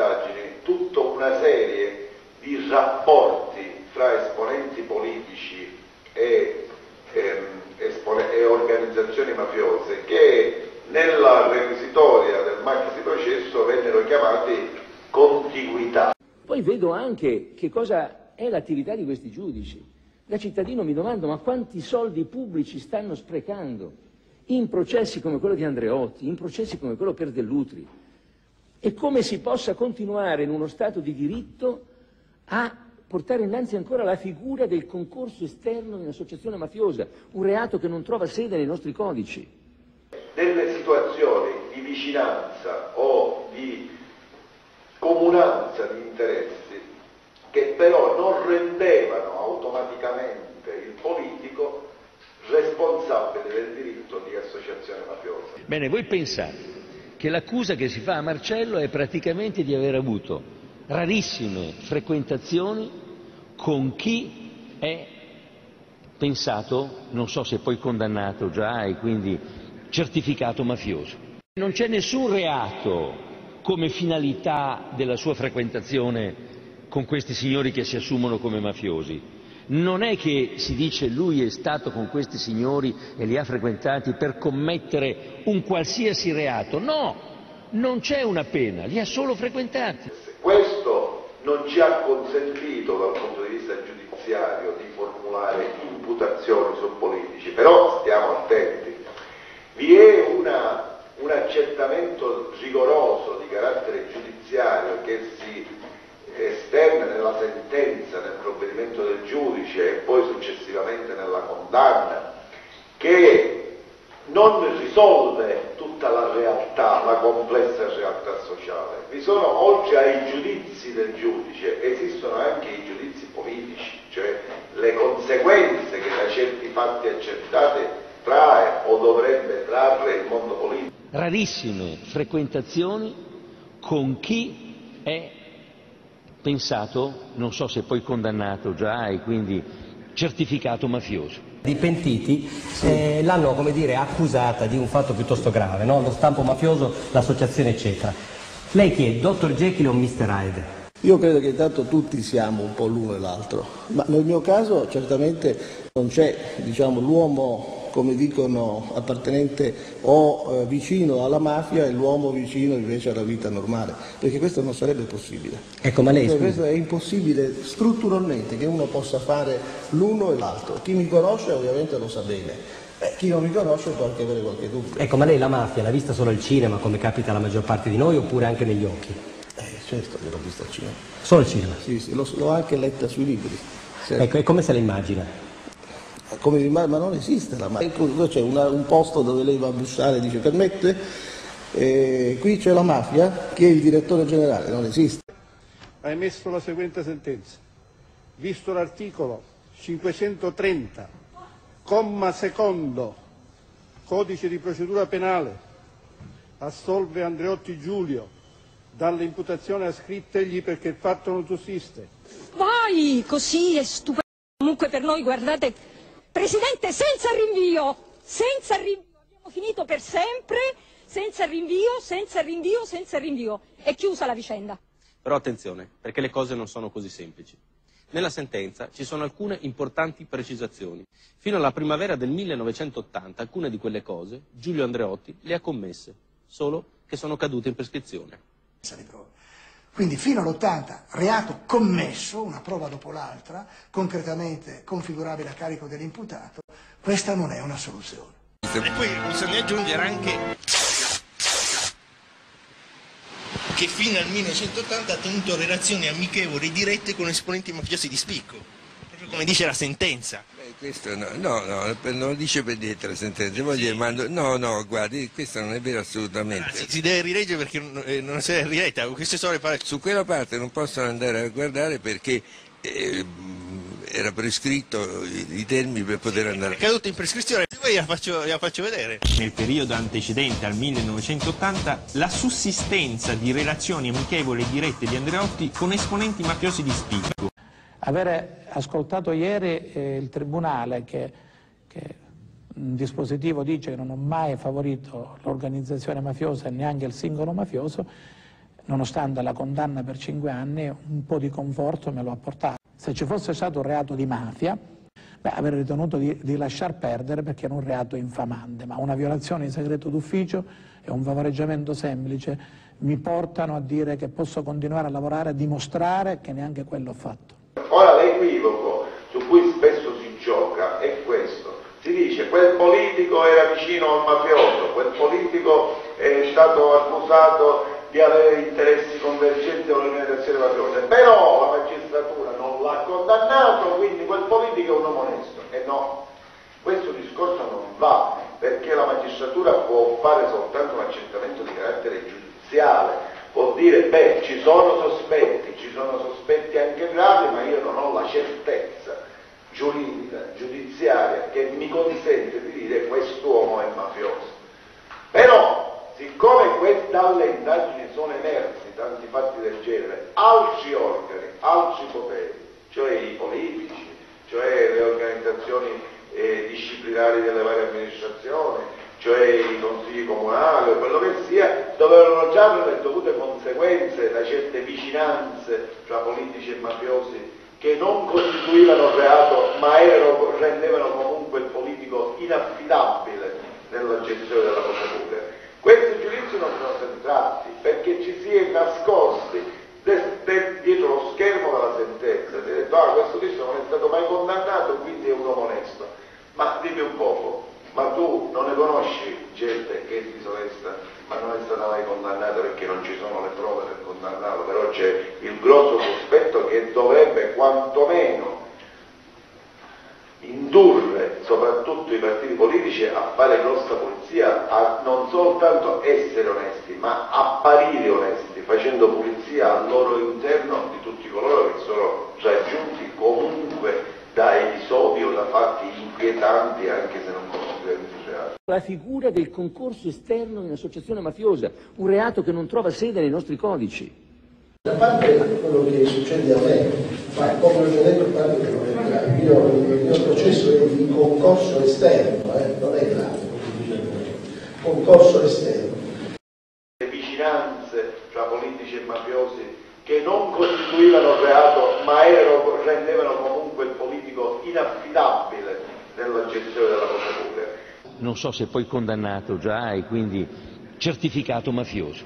indagini tutta una serie di rapporti fra esponenti politici e, ehm, espone- e organizzazioni mafiose che nella requisitoria del maxi processo vennero chiamati contiguità. Poi vedo anche che cosa è l'attività di questi giudici. Da cittadino mi domando ma quanti soldi pubblici stanno sprecando in processi come quello di Andreotti, in processi come quello per Dell'Utri e come si possa continuare in uno Stato di diritto a portare innanzi ancora la figura del concorso esterno in associazione mafiosa, un reato che non trova sede nei nostri codici. Delle situazioni di vicinanza o di comunanza di interessi che però non rendevano automaticamente il politico responsabile del diritto di associazione mafiosa. Bene, voi pensate che l'accusa che si fa a Marcello è praticamente di aver avuto rarissime frequentazioni con chi è pensato, non so se poi condannato già e quindi certificato mafioso. Non c'è nessun reato come finalità della sua frequentazione con questi signori che si assumono come mafiosi. Non è che si dice lui è stato con questi signori e li ha frequentati per commettere un qualsiasi reato, no, non c'è una pena, li ha solo frequentati. Questo non ci ha consentito dal punto di vista giudiziario di formulare imputazioni su politici, però stiamo attenti. Vi è una, un accertamento rigoroso di carattere giudiziario che si esterna nella sentenza, nel provvedimento del giudice e poi successivamente nella condanna, che non risolve tutta la realtà, la complessa realtà sociale. Vi sono, oltre ai giudizi del giudice, esistono anche i giudizi politici, cioè le conseguenze che da certi fatti accertati trae o dovrebbe trarre il mondo politico. Rarissime frequentazioni con chi è pensato, non so se poi condannato già e quindi certificato mafioso. I pentiti eh, l'hanno come dire, accusata di un fatto piuttosto grave, no? lo stampo mafioso, l'associazione eccetera. Lei chi è, Dr. Jekyll o Mr. Hyde? Io credo che intanto tutti siamo un po' l'uno e l'altro, ma nel mio caso certamente non c'è diciamo, l'uomo come dicono, appartenente o eh, vicino alla mafia e l'uomo vicino invece alla vita normale, perché questo non sarebbe possibile. Ecco, ma lei Cioè, questo è impossibile strutturalmente che uno possa fare l'uno e l'altro. Chi mi conosce ovviamente lo sa bene, eh, chi non mi conosce può anche avere qualche dubbio. Ecco, ma lei la mafia l'ha vista solo al cinema, come capita alla maggior parte di noi, oppure anche negli occhi? Eh, certo che l'ho vista al cinema. Solo al cinema? Sì, sì, l'ho, l'ho anche letta sui libri. Certo. Ecco, e come se la immagina? Come rimane, ma non esiste la mafia. C'è una, un posto dove lei va a bussare e dice permette, eh, qui c'è la mafia, chi è il direttore generale? Non esiste. Ha emesso la seguente sentenza. Visto l'articolo 530, comma secondo, codice di procedura penale, assolve Andreotti Giulio dalle imputazioni ascrittegli perché il fatto non sussiste. Vai, così è stupendo. Comunque per noi, guardate, Presidente, senza rinvio, senza rinvio, abbiamo finito per sempre, senza rinvio, senza rinvio, senza rinvio. È chiusa la vicenda. Però attenzione, perché le cose non sono così semplici. Nella sentenza ci sono alcune importanti precisazioni. Fino alla primavera del 1980 alcune di quelle cose Giulio Andreotti le ha commesse, solo che sono cadute in prescrizione. Quindi fino all'80 reato commesso, una prova dopo l'altra, concretamente configurabile a carico dell'imputato, questa non è una soluzione. E poi bisogna aggiungere anche che fino al 1980 ha tenuto relazioni amichevoli dirette con esponenti mafiosi di spicco, proprio come dice la sentenza. Beh, questo no, no, no, non lo dice per dietro la sentenza, voglio dire, mando- no, no, guardi, questo non è vero assolutamente. Anzi, si deve rileggere perché non, eh, non si è riletta, queste sono le parole. Su quella parte non possono andare a guardare perché eh, era prescritto i, i termini per poter andare. È caduto in prescrizione, poi la faccio, la faccio vedere. Nel periodo antecedente al 1980 la sussistenza di relazioni amichevoli e dirette di Andreotti con esponenti mafiosi di spicco. Avere ascoltato ieri eh, il Tribunale che, che un dispositivo dice che non ha mai favorito l'organizzazione mafiosa e neanche il singolo mafioso, nonostante la condanna per cinque anni, un po' di conforto me lo ha portato. Se ci fosse stato un reato di mafia, beh, avrei ritenuto di, di lasciar perdere perché era un reato infamante, ma una violazione di segreto d'ufficio e un favoreggiamento semplice mi portano a dire che posso continuare a lavorare, a dimostrare che neanche quello ho fatto. Ora l'equivoco su cui spesso si gioca è questo. Si dice quel politico era vicino al mafioso, quel politico è stato accusato di avere interessi convergenti con l'organizzazione mafiosa, però la magistratura non l'ha condannato, quindi quel politico è un uomo onesto. E no, questo discorso non va, perché la magistratura può fare soltanto un accertamento di carattere giudiziale, può dire, beh, ci sono sospetti, sono sospetti anche gravi, ma io non ho la certezza giuridica, giudiziaria, che mi consente di dire quest'uomo è mafioso. Però, siccome dalle indagini sono emersi tanti fatti del genere, altri organi, altri poteri, cioè i politici, cioè le organizzazioni eh, disciplinari delle varie amministrazioni, cioè i consigli comunali o quello che sia, dovevano già avere dovute conseguenze da certe vicinanze tra politici e mafiosi che non costituivano reato ma erano, rendevano comunque il politico inaffidabile nella gestione della cosa pubblica. Questi giudizi non sono stati tratti perché ci si è nascosti dietro lo schermo della sentenza, si è detto ah questo tizio non è stato mai condannato quindi è un uomo onesto. Ma dimmi un poco, ma tu non ne conosci gente che è disonesta, ma non è stata mai condannata perché non ci sono le prove per condannarlo, però c'è il grosso sospetto che dovrebbe quantomeno indurre soprattutto i partiti politici a fare grossa pulizia, a non soltanto essere onesti, ma apparire onesti, facendo pulizia al loro interno di tutti coloro che sono raggiunti comunque da episodi o da fatti inquietanti anche se non considerati reati. La figura del concorso esterno in associazione mafiosa, un reato che non trova sede nei nostri codici. A parte quello che succede a me, ma come ho già detto, parte che non è grave, io, il mio processo è di concorso esterno, eh, non è grave, concorso esterno. Le vicinanze tra politici e mafiosi che non costituivano reato ma erano, rendevano comunque il politico inaffidabile nella gestione della cosa pubblica. Non so se poi condannato già e quindi certificato mafioso.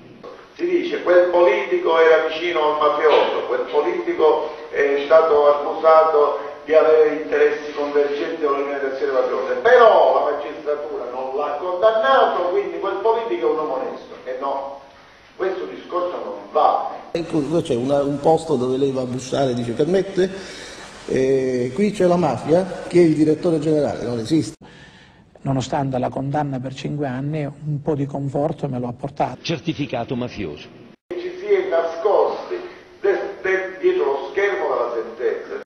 Si dice quel politico era vicino al mafioso, quel politico è stato accusato di avere interessi convergenti con l'organizzazione mafiosa, però la magistratura non l'ha condannato, quindi quel politico è un uomo onesto. E no, questo discorso non va. Ecco, c'è una, un posto dove lei va a bussare e dice permette, eh, qui c'è la mafia, chi è il direttore generale? Non esiste. Nonostante la condanna per cinque anni, un po' di conforto me lo ha portato. Certificato mafioso. Ci si è nascosti dietro lo schermo della sentenza.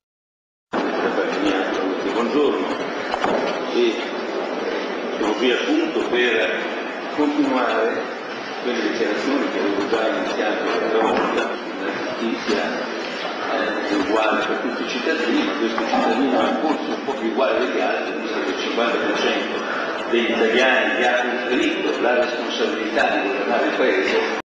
Buongiorno, e sono qui appunto per continuare quelle dichiarazioni che avevo già iniziato la volta, la giustizia è uguale per tutti i cittadini, ma questo cittadino è forse un po' più uguale degli altri, visto che il 50% degli italiani che ha conferito la responsabilità di governare il Paese